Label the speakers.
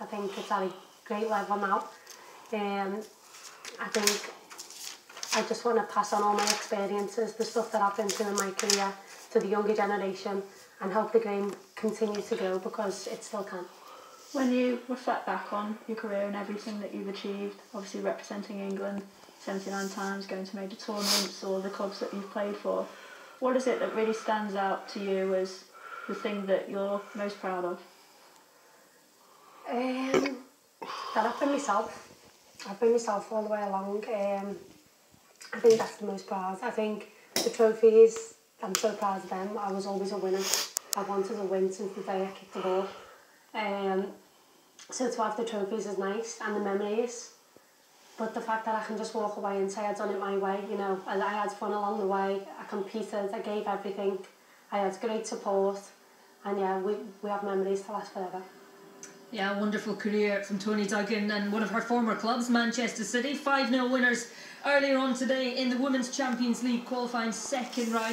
Speaker 1: I think it's at a great level now. Um, I think I just want to pass on all my experiences, the stuff that I've been through in my career to the younger generation and help the game continue to grow because it still can.
Speaker 2: When you reflect back on your career and everything that you've achieved, obviously representing England 79 times, going to major tournaments, or the clubs that you've played for, what is it that really stands out to you as the thing that you're most proud of?
Speaker 1: Um, that been myself. I've been myself all the way along. Um, I think that's the most proud. I think the trophies, I'm so proud of them. I was always a winner. I wanted to win since the day I kicked the ball. Um, so to have the trophies is nice and the memories. But the fact that I can just walk away and say I've done it my way, you know, I, I had fun along the way, I competed, I gave everything, I had great support, and yeah, we, we have memories to last forever.
Speaker 3: Yeah, wonderful career from Toni Duggan and one of her former clubs, Manchester City. 5 0 winners earlier on today in the Women's Champions League qualifying second round.